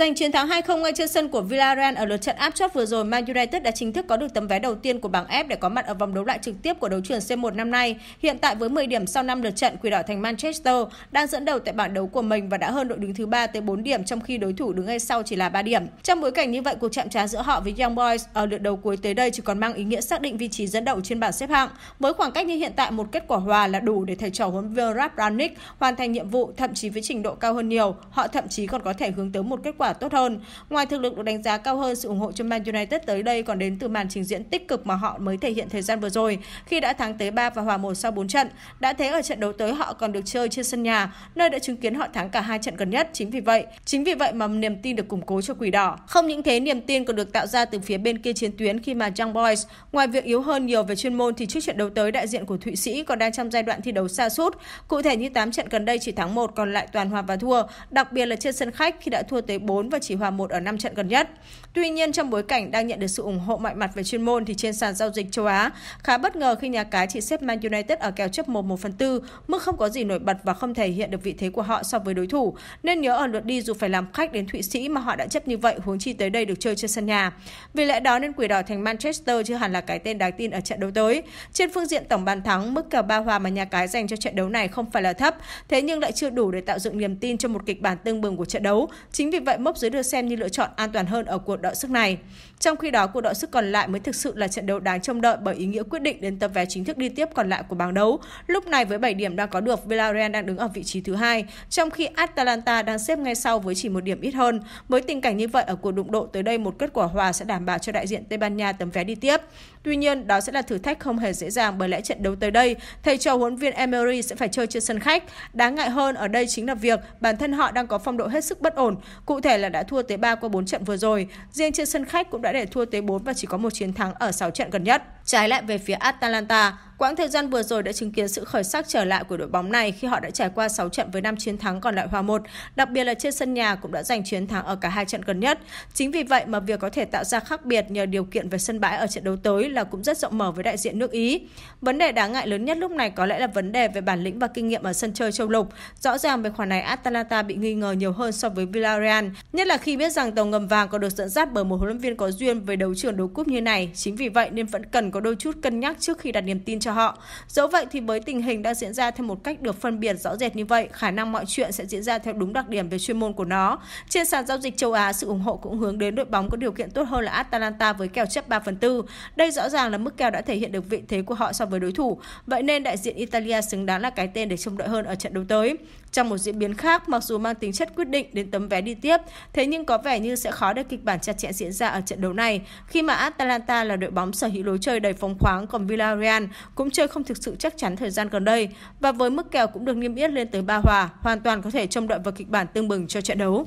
Giành chiến thắng 2-0 ngay trên sân của Villarreal ở lượt trận áp chót vừa rồi, Man United đã chính thức có được tấm vé đầu tiên của bảng F để có mặt ở vòng đấu loại trực tiếp của đấu trường C1 năm nay. Hiện tại với 10 điểm sau 5 lượt trận, Quỷ đỏ thành Manchester đang dẫn đầu tại bảng đấu của mình và đã hơn đội đứng thứ ba tới 4 điểm trong khi đối thủ đứng ngay sau chỉ là 3 điểm. Trong bối cảnh như vậy, cuộc chạm trán giữa họ với Young Boys ở lượt đầu cuối tới đây chỉ còn mang ý nghĩa xác định vị trí dẫn đầu trên bảng xếp hạng. Với khoảng cách như hiện tại, một kết quả hòa là đủ để thầy trò huấn viên Ralf Rangnick hoàn thành nhiệm vụ, thậm chí với trình độ cao hơn nhiều, họ thậm chí còn có thể hướng tới một kết quả tốt hơn. Ngoài thực lực được đánh giá cao hơn, sự ủng hộ cho Man United tới đây còn đến từ màn trình diễn tích cực mà họ mới thể hiện thời gian vừa rồi khi đã thắng tới 3 và hòa 1 sau 4 trận. Đã thế ở trận đấu tới họ còn được chơi trên sân nhà, nơi đã chứng kiến họ thắng cả hai trận gần nhất. Chính vì vậy, chính vì vậy mà niềm tin được củng cố cho Quỷ Đỏ. Không những thế, niềm tin còn được tạo ra từ phía bên kia chiến tuyến khi mà Young Boys, ngoài việc yếu hơn nhiều về chuyên môn thì trước trận đấu tới đại diện của Thụy Sĩ còn đang trong giai đoạn thi đấu xa sút. Cụ thể như 8 trận gần đây chỉ thắng một còn lại toàn hòa và thua, đặc biệt là trên sân khách khi đã thua tới 4 và chỉ hòa một ở 5 trận gần nhất. Tuy nhiên trong bối cảnh đang nhận được sự ủng hộ mọi mặt về chuyên môn thì trên sàn giao dịch châu Á khá bất ngờ khi nhà cái chỉ xếp Man United ở kèo chấp 1 1 phần 4, mức không có gì nổi bật và không thể hiện được vị thế của họ so với đối thủ. Nên nhớ ở lượt đi dù phải làm khách đến Thụy Sĩ mà họ đã chấp như vậy huống chi tới đây được chơi trên sân nhà. Vì lẽ đó nên quỷ đỏ thành Manchester chưa hẳn là cái tên đáng tin ở trận đấu tới. Trên phương diện tổng bàn thắng, mức kèo ba hòa mà nhà cái dành cho trận đấu này không phải là thấp, thế nhưng lại chưa đủ để tạo dựng niềm tin cho một kịch bản tương bừng của trận đấu. Chính vì vậy mốc dưới được xem như lựa chọn an toàn hơn ở cuộc đọ sức này. Trong khi đó, cuộc đọ sức còn lại mới thực sự là trận đấu đáng trông đợi bởi ý nghĩa quyết định đến tập vé chính thức đi tiếp còn lại của bảng đấu. Lúc này với 7 điểm đang có được, Villarreal đang đứng ở vị trí thứ hai, trong khi Atalanta đang xếp ngay sau với chỉ một điểm ít hơn. Với tình cảnh như vậy ở cuộc đụng độ tới đây một kết quả hòa sẽ đảm bảo cho đại diện Tây Ban Nha tấm vé đi tiếp. Tuy nhiên, đó sẽ là thử thách không hề dễ dàng bởi lẽ trận đấu tới đây, thầy trò huấn viên Emery sẽ phải chơi trên sân khách. Đáng ngại hơn ở đây chính là việc bản thân họ đang có phong độ hết sức bất ổn, cụ thể thể là đã thua tới 3 qua 4 trận vừa rồi. Riêng trên sân khách cũng đã để thua tới 4 và chỉ có một chiến thắng ở 6 trận gần nhất. Trái lại về phía Atalanta, Quãng thời gian vừa rồi đã chứng kiến sự khởi sắc trở lại của đội bóng này khi họ đã trải qua 6 trận với 5 chiến thắng còn lại hòa 1, đặc biệt là trên sân nhà cũng đã giành chiến thắng ở cả hai trận gần nhất. Chính vì vậy mà việc có thể tạo ra khác biệt nhờ điều kiện về sân bãi ở trận đấu tới là cũng rất rộng mở với đại diện nước Ý. Vấn đề đáng ngại lớn nhất lúc này có lẽ là vấn đề về bản lĩnh và kinh nghiệm ở sân chơi châu lục. Rõ ràng về khoản này Atalanta bị nghi ngờ nhiều hơn so với Villarreal, nhất là khi biết rằng tàu ngầm vàng còn được dẫn dắt bởi một huấn luyện viên có duyên với đấu trường đấu cúp như này. Chính vì vậy nên vẫn cần có đôi chút cân nhắc trước khi đặt niềm tin cho cho họ. Dẫu vậy thì với tình hình đang diễn ra theo một cách được phân biệt rõ rệt như vậy, khả năng mọi chuyện sẽ diễn ra theo đúng đặc điểm về chuyên môn của nó. Trên sàn giao dịch châu Á, sự ủng hộ cũng hướng đến đội bóng có điều kiện tốt hơn là Atalanta với kèo chấp 3 phần 4. Đây rõ ràng là mức kèo đã thể hiện được vị thế của họ so với đối thủ. Vậy nên đại diện Italia xứng đáng là cái tên để trông đợi hơn ở trận đấu tới. Trong một diễn biến khác, mặc dù mang tính chất quyết định đến tấm vé đi tiếp, thế nhưng có vẻ như sẽ khó để kịch bản chặt chẽ diễn ra ở trận đấu này, khi mà Atalanta là đội bóng sở hữu lối chơi đầy phóng khoáng, còn Villarreal cũng chơi không thực sự chắc chắn thời gian gần đây. Và với mức kèo cũng được niêm yết lên tới ba hòa, hoàn toàn có thể trông đợi vào kịch bản tương bừng cho trận đấu.